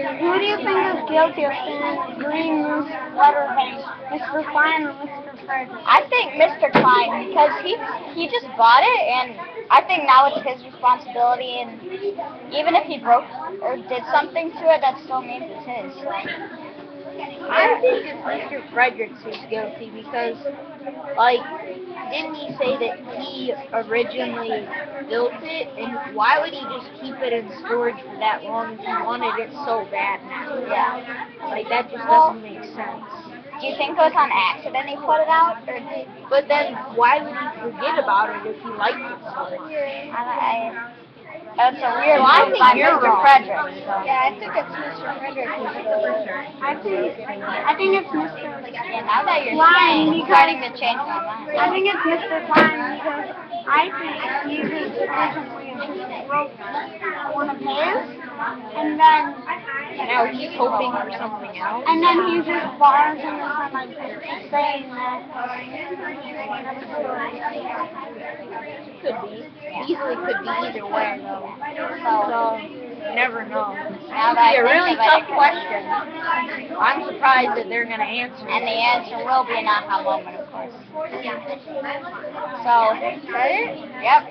Who do you think is guilty of sending Green Moose letterhead, Mr. Klein or Mr. Fredrick? I think Mr. Klein because he he just bought it, and I think now it's his responsibility. And even if he broke or did something to it, that still means it's his. I think it's Mr. Fredricks who's guilty because, like, didn't he say that he originally built it? And why would he just keep it in storage for that long if he wanted it so bad now? Yeah. Like, that just doesn't make sense. Do you think it was on accident he put it out, or did But then, why would he forget about it if he liked it so much? I, I that's a weird Well, I by you're Mr. wrong. Fredrick. So. Yeah, I think it's Mr. Fredrick. I think, I think it's Mr. Yeah, now that you're Klein, saying, because- starting to change my mind. I think it's Mr. Klein because I think he just originally one of his, and then Now he's hoping for something else. and then he just borrows it from like saying that. Could be. Easily could be either way, though. So, you never know. Now It'd that be a really tough question. I'm surprised that they're going to answer And the answer will be an aha moment, of course. So, Is that it? yep.